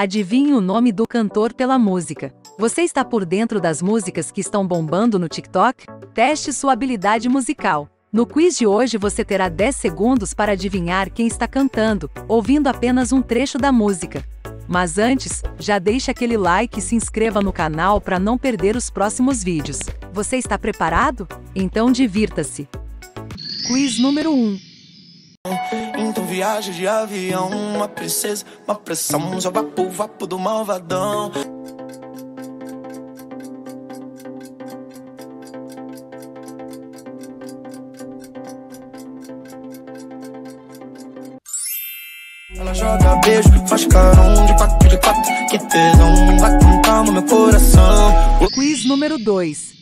Adivinhe o nome do cantor pela música. Você está por dentro das músicas que estão bombando no TikTok? Teste sua habilidade musical. No quiz de hoje você terá 10 segundos para adivinhar quem está cantando, ouvindo apenas um trecho da música. Mas antes, já deixe aquele like e se inscreva no canal para não perder os próximos vídeos. Você está preparado? Então divirta-se! Quiz número 1 Então viagem de avião, uma princesa, uma pressão, só vapo, vapo do malvadão. Ela joga beijo, faz carão de quatro de quatro, que tesão, vai com calma meu coração. Quiz número 2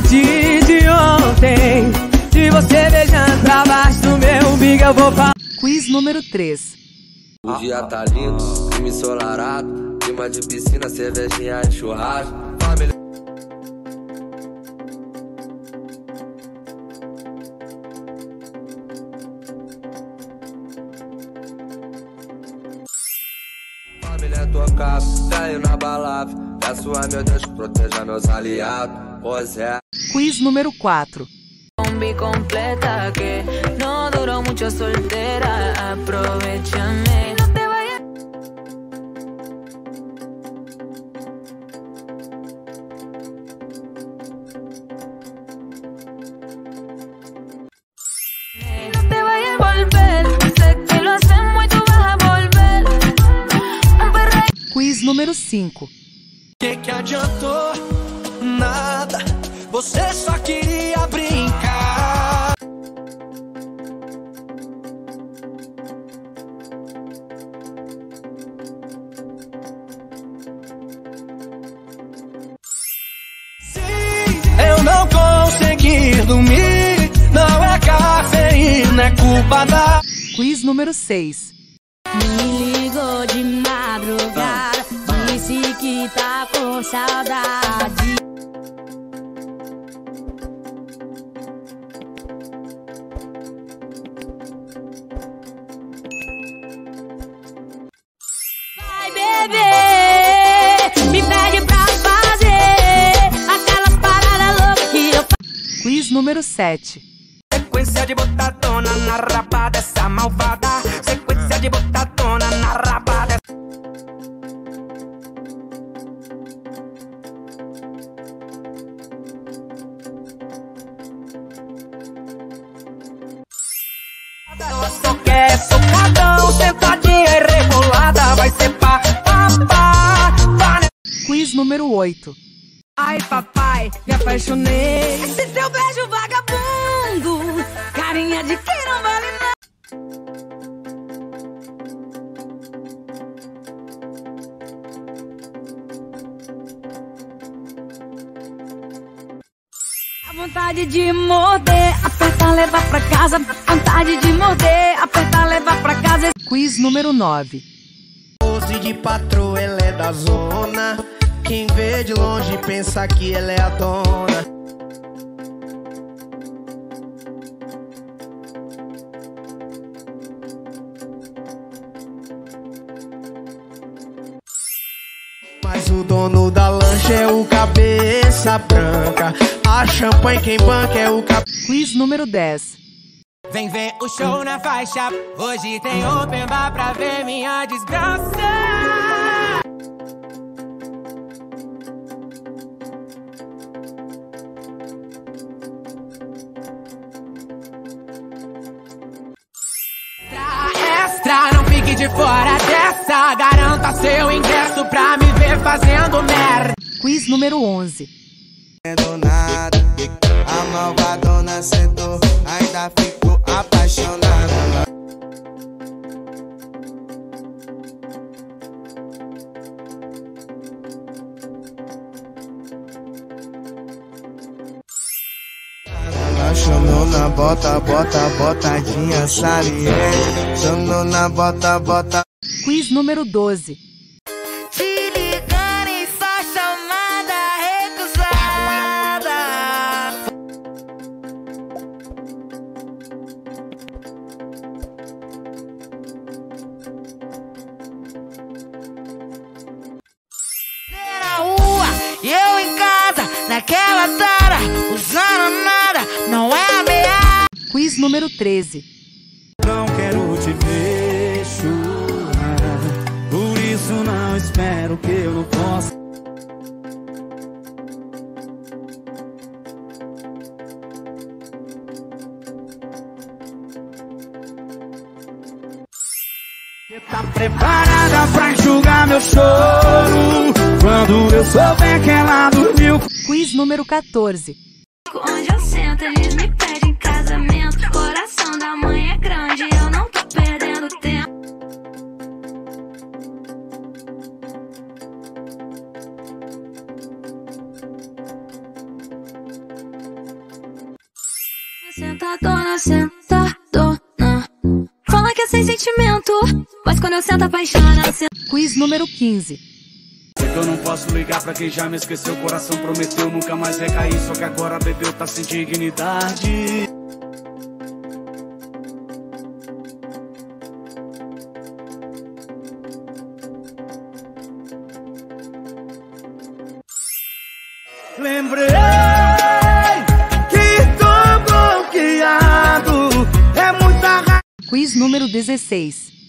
Saudade de ontem, de você beijando pra baixo do meu umbigo, eu vou falar. Quiz número 3 O dia tá lindo, clima ensolarado, clima de piscina, cervejinha e churrasco. Família Família tocada, caio na balada. Peço a meu Deus que proteja meus aliados. Pois é. Quiz número 4 Combi completa que no duró mucho soltera. Aprovechame. No te vayas. No te vayas a volver. Sé que lo hacemos y tú vas a volver. Un perro Quiz número 5 Que que adiantou? Você só queria brincar. Eu não consegui dormir, não é cafeína, é culpa da. Quiz número 6 Me ligou de madrugada, disse que tá com saudade. Quiz número 7 Sequência de botadona na raba dessa malvada. Sequência de botadona na raba dessa. Ela só quer socadão, sentadinha e rebolada. Vai ser pá, pá, pá, pá. Quiz número 8 Ai, papai, me apaixonei. Esse seu beijo vagabundo, carinha de quem não vale nada. A vontade de morder, apertar, levar pra casa. Vontade de morder, apertar, levar pra casa. Quiz número 9 Pose de patroa, ela é da zona. Quem vê de longe pensa que ela é a dona. Mas o dono da lancha é o cabeça branca. A champanhe quem banca é o cap... Quiz número 10 Vem ver o show na faixa. Hoje tem open bar pra ver minha desgraça. De fora dessa. Garanta seu ingresso pra me ver fazendo merda. Quiz número 11 Do nada, a malvadona sentou, ainda ficou apaixonada. Bota, bota, botadinha saliente. Sonou na bota, bota. Quiz número 12. Quiz número 13. Não quero te ver chorar. Por isso não espero que eu não possa. Você tá preparada pra enxugar meu choro? Quando eu souber que ela dormiu Quiz número 14. Onde eu sento, eles me pedem casamento. Coração da mãe é grande, eu não tô perdendo tempo. Sentadona, sentadona. Fala que é sem sentimento, mas quando eu sento apaixona, Quiz número 15. Sei que eu não posso ligar pra quem já me esqueceu. O coração prometeu nunca mais recair. Só que agora bebeu, tá sem dignidade. Lembrei que tô bloqueado. É. Quiz número 16.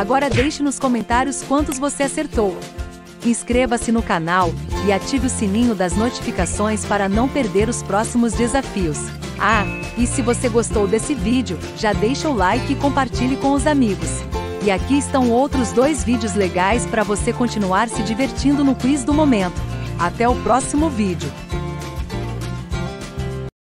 Agora deixe nos comentários quantos você acertou. Inscreva-se no canal e ative o sininho das notificações para não perder os próximos desafios. Ah, e se você gostou desse vídeo, já deixa o like e compartilhe com os amigos. E aqui estão outros dois vídeos legais para você continuar se divertindo no quiz do momento. Até o próximo vídeo.